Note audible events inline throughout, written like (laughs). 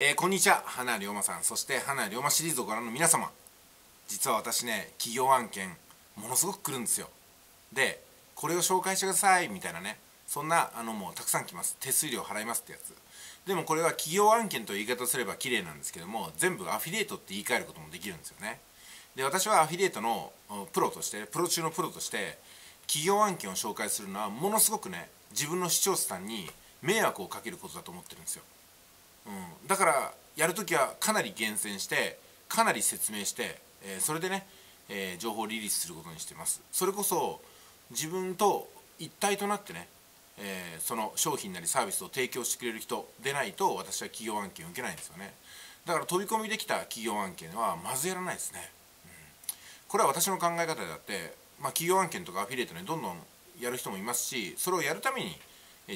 えー、こんにちは。花龍馬さん。そして花龍馬シリーズをご覧の皆様。実は私ね企業案件ものすごく来るんですよ。でこれを紹介してください。みたいなね。そんなあのもうたくさん来ます。手数料払いますってやつ。でもこれは企業案件という言い方すれば綺麗なんですけども全部アフィリエイトって言い換えることもできるんですよね。で私はアフィリエイトのプロとしてプロ中のプロとして企業案件を紹介するのはものすごくね自分の視聴者さんに迷惑をかけることだと思ってるんですよ。うん、だからやるときはかなり厳選してかなり説明して、えー、それでね、えー、情報をリリースすることにしてます。それこそ自分と一体となってね、えー、その商品なりサービスを提供してくれる人でないと私は企業案件を受けないんですよね。だから飛び込みできた企業案件はまずやらないですね、うん、これは私の考え方であって、まあ、企業案件とかアフィリエイトねどんどんやる人もいますしそれをやるために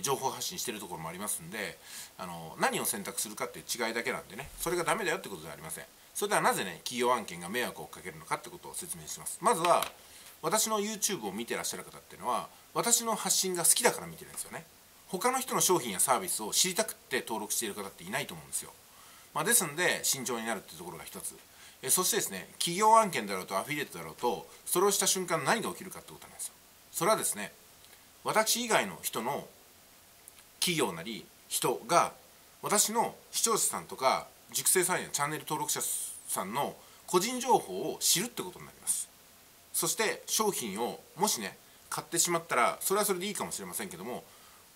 情報発信してるところもありますんであの何を選択するかっていう違いだけなんでねそれがダメだよってことではありません。それではなぜね企業案件が迷惑をかけるのかってことを説明します。まずは私の YouTube を見てらっしゃる方っていうのは私の発信が好きだから見てるんですよね。他の人の商品やサービスを知りたくって登録している方っていないと思うんですよ、まあ、ですんで慎重になるっていうところが一つ。えそしてですね企業案件だろうとアフィリエイトだろうとそれをした瞬間何が起きるかってことなんですよ。それはですね私以外の人の企業なり人が私の視聴者さんとか熟成さんやチャンネル登録者さんの個人情報を知るってことになります。そして商品をもしね買ってしまったらそれはそれでいいかもしれませんけども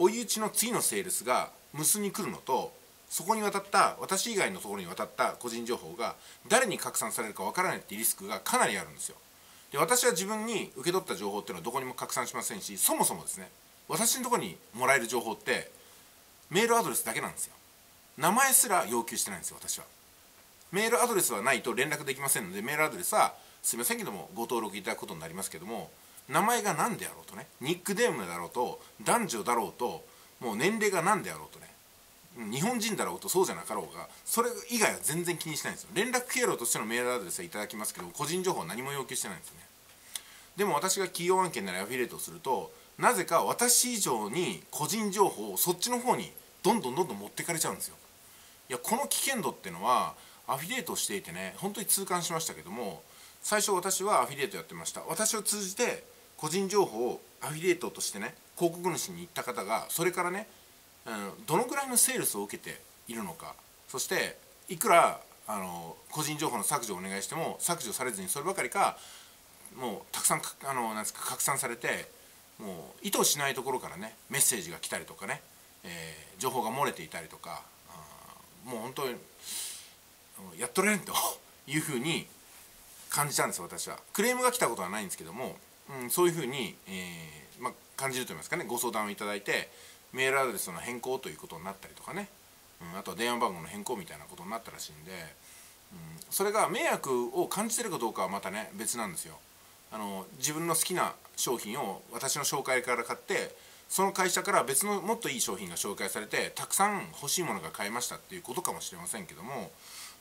追い打ちの次のセールスが無数に来るのとそこに渡った私以外のところに渡った個人情報が誰に拡散されるかわからないっていうリスクがかなりあるんですよ。で私は自分に受け取った情報っていうのはどこにも拡散しませんしそもそもですね私のところにもらえる情報ってメールアドレスだけなんですよ。名前すら要求してないんですよ私は。メールアドレスはないと連絡できませんのでメールアドレスはすいませんけどもご登録いただくことになりますけども名前が何であろうとねニックネームだろうと男女だろうともう年齢が何であろうとね日本人だろうとそうじゃなかろうがそれ以外は全然気にしないんですよ。連絡経路としてのメールアドレスはいただきますけど個人情報は何も要求してないんですよね。でも私が企業案件なりアフィリエイトをするとなぜか私以上に個人情報をそっちの方にどんどんどんどん持ってかれちゃうんですよ。いやこの危険度っていうのはアフィリエイトをしていてね本当に痛感しましたけども最初私はアフィリエイトやってました。私を通じて個人情報をアフィリエイトとしてね広告主に行った方がそれからね、うん、どのぐらいのセールスを受けているのかそしていくらあの個人情報の削除をお願いしても削除されずにそればかりかもうたくさんあのなんですか拡散されてもう意図しないところからねメッセージが来たりとかね、えー、情報が漏れていたりとかもう本当にやっとれんと (laughs) いうふうに感じたんです私は。クレームが来たことはないんですけども、うん、そういうふうに、えーま、感じると言いますかねご相談をいただいてメールアドレスの変更ということになったりとかね、うん、あとは電話番号の変更みたいなことになったらしいんで、うん、それが迷惑を感じてるかどうかはまたね別なんですよ。あの自分の好きな商品を私の紹介から買ってその会社から別のもっといい商品が紹介されてたくさん欲しいものが買えましたっていうことかもしれませんけども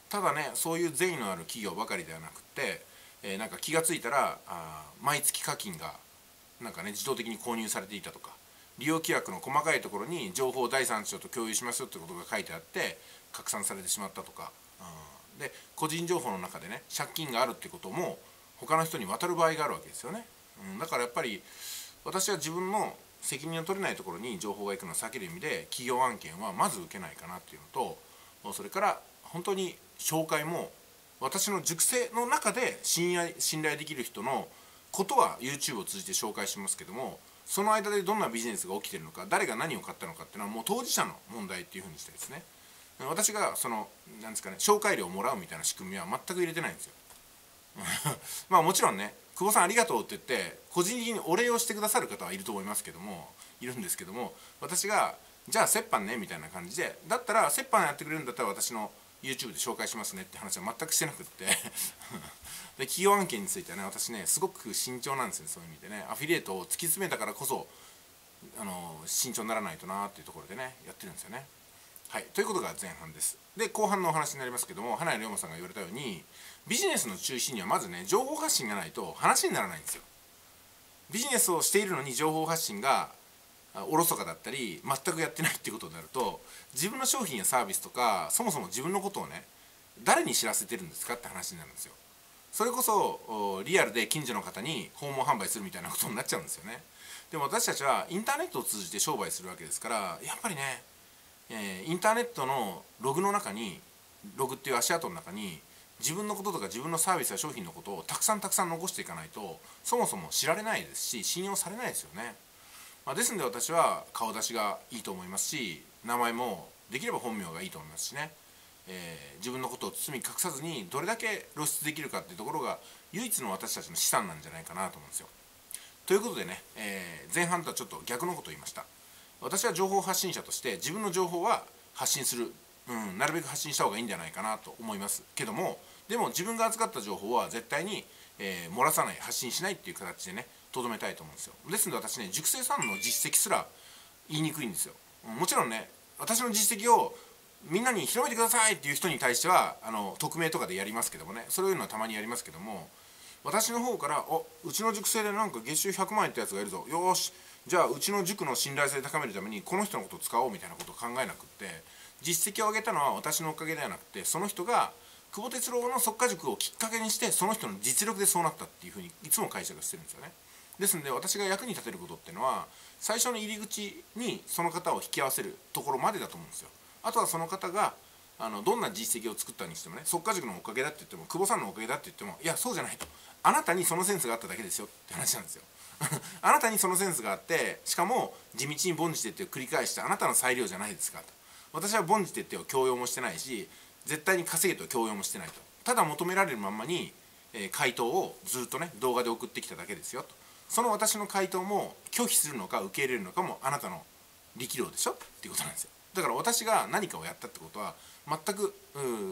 ただねそういう善意のある企業ばかりではなくて、えー、なんか気が付いたらあ毎月課金がなんかね自動的に購入されていたとか利用規約の細かいところに情報を第三者と共有しますよってことが書いてあって拡散されてしまったとか、うん、で個人情報の中でね借金があるってことも他の人に渡る場合があるわけですよね、うん、だからやっぱり私は自分の責任を取れないところに情報が行くのを避ける意味で企業案件はまず受けないかなっていうのとそれから本当に紹介も私の熟成の中で信頼信頼できる人のことは YouTube を通じて紹介しますけどもその間でどんなビジネスが起きてるのか誰が何を買ったのかっていうのはもう当事者の問題っていうふうにしてですね。私がそのなんですかね紹介料をもらうみたいな仕組みは全く入れてないんですよ。(laughs) まあもちろんね久保さんありがとうって言って個人的にお礼をしてくださる方はいると思いますけどもいるんですけども私がじゃあ折半ねみたいな感じでだったら折半やってくれるんだったら私の YouTube で紹介しますねって話は全くしてなくって (laughs) で企業案件についてはね私ねすごく慎重なんですよそういう意味でねアフィリエイトを突き詰めたからこそあの慎重にならないとなっていうところでねやってるんですよね。はい、ということが前半です。で後半のお話になりますけども花屋龍馬さんが言われたようにビジネスの中心にはまずね情報発信がないと話にならないんですよ。ビジネスをしているのに情報発信がおろそかだったり全くやってないっていうことになると自分の商品やサービスとかそもそも自分のことをね誰に知らせてるんですかって話になるんですよそれこそリアルで近所の方に訪問販売するみたいなことになっちゃうんですよねでも私たちはインターネットを通じて商売するわけですからやっぱりね、えー、インターネットのログの中にログっていう足跡の中に自分のこととか自分のサービスや商品のことをたくさんたくさん残していかないとそもそも知られないですし信用されないですよね、まあ、ですので私は顔出しがいいと思いますし名前もできれば本名がいいと思いますしね、えー、自分のことを包み隠さずにどれだけ露出できるかっていうところが唯一の私たちの資産なんじゃないかなと思うんですよ。ということでね、えー、前半とはちょっと逆のことを言いました。私は情報発信者として自分の情報は発信する。うん、なるべく発信した方がいいんじゃないかなと思います。けどもでも自分が扱った情報は絶対に、えー、漏らさない発信しないっていう形でねとどめたいと思うんですよ。ですので私ね熟成さんの実績すら言いにくいんですよ。もちろんね私の実績をみんなに広めてくださいっていう人に対してはあの匿名とかでやりますけどもねそういうのはたまにやりますけども私の方から「おうちの熟成でなんか月収100万円ってやつがいるぞよしじゃあうちの塾の信頼性高めるためにこの人のことを使おう」みたいなことを考えなくって実績を上げたのは私のおかげではなくてその人が久保哲郎の速稼塾をきっかけにしてその人の実力でそうなったっていうふうにいつも解釈してるんですよね。ですので私が役に立てることっていうのは最初の入り口にその方を引き合わせるところまでだと思うんですよ。あとはその方があのどんな実績を作ったにしてもね速稼塾のおかげだって言っても久保さんのおかげだって言ってもいやそうじゃないと。あなたにそのセンスがあっただけですよって話なんですよ。(laughs) あなたにそのセンスがあってしかも地道に凡事でって繰り返してあなたの裁量じゃないですかと。私は凡事徹底を強要もしてないし絶対に稼げと強要もしてないと。ただ求められるまんまに、えー、回答をずっとね動画で送ってきただけですよと。その私の回答も拒否するのか受け入れるのかもあなたの力量でしょ？っていうことなんですよ。だから私が何かをやったってことは全く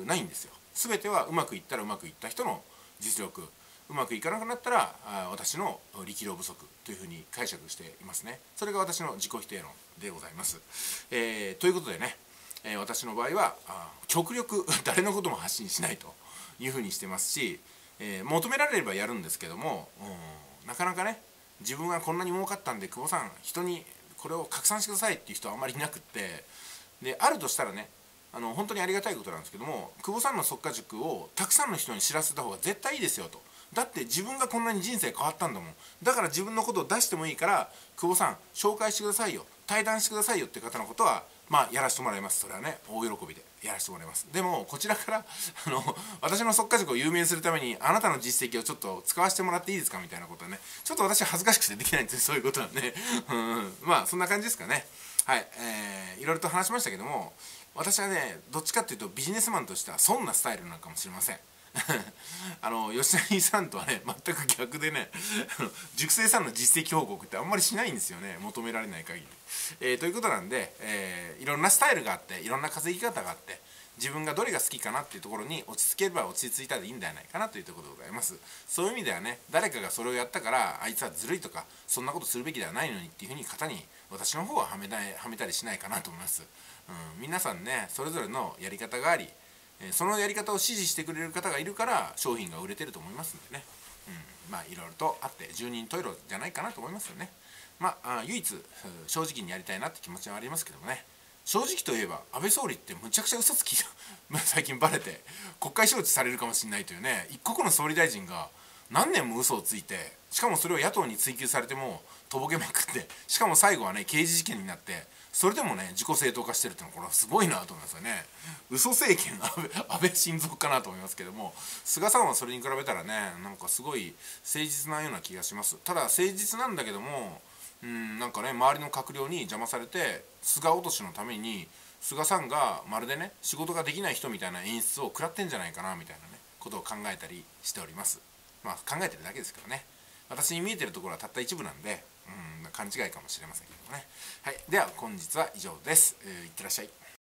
ないんですよ。全てはうまくいったらうまくいった人の実力。うまくいかなくなったら私の力量不足というふうに解釈していますね。それが私の自己否定論でございます、えー、ということでねえ、私の場合は極力 (laughs) 誰のことも発信しないというふうにしてますし、えー、求められればやるんですけども、うん、なかなかね自分はこんなに儲かったんで久保さん人にこれを拡散してくださいっていう人はあんまりいなくってであるとしたらねあの本当にありがたいことなんですけども久保さんの速稼塾をたくさんの人に知らせた方が絶対いいですよと。だって自分がこんなに人生変わったんだもん。だから自分のことを出してもいいから久保さん紹介してくださいよ。対談してくださいよ。って方のことはまあやらせてもらいます。それはね大喜びでやらせてもらいます。でもこちらからあの私の速稼塾を有名にするためにあなたの実績をちょっと使わせてもらっていいですか？みたいなことはねちょっと私恥ずかしくてできないんですそういうことはね。うん、まあそんな感じですかね。はい、えー、いろいろと話しましたけども私はねどっちかっていうとビジネスマンとしては損なスタイルなのかもしれません。あの吉谷さんとはね全く逆でね (laughs) 熟成さんの実績報告ってあんまりしないんですよね求められない限り、えー、ということなんで、えー、いろんなスタイルがあっていろんな稼ぎ方があって自分がどれが好きかなっていうところに落ち着ければ落ち着いたでいいんではないかなというところでございます。そういう意味ではね誰かがそれをやったからあいつはずるいとかそんなことするべきではないのにっていうふうに型に私の方ははめないはめたりしないかなと思います、うん、皆さんねそれぞれのやり方がありそのやり方を支持してくれる方がいるから商品が売れてると思いますんでね、うん、まあいろいろとあって十人十色じゃないかなと思いますよね。まあ唯一正直にやりたいなって気持ちはありますけどもね。正直といえば安倍総理ってむちゃくちゃ嘘つきが (laughs) 最近バレて国会招致されるかもしれないというね一国の総理大臣が何年も嘘をついてしかもそれを野党に追及されてもとぼけまくってしかも最後はね刑事事件になってそれでもね自己正当化してるってのはこれはすごいなと思いますよね。嘘政権安倍 (laughs) 安倍晋三かなと思いますけども菅さんはそれに比べたらねなんかすごい誠実なような気がします。ただ誠実なんだけどもうんなんかね周りの閣僚に邪魔されて菅落としのために菅さんがまるでね仕事ができない人みたいな演出を食らってんじゃないかなみたいなねことを考えたりしております。まあ考えてるだけですけどね。私に見えてるところはたった一部なんでうん勘違いかもしれませんけどもね。はいでは本日は以上です、いってらっしゃい。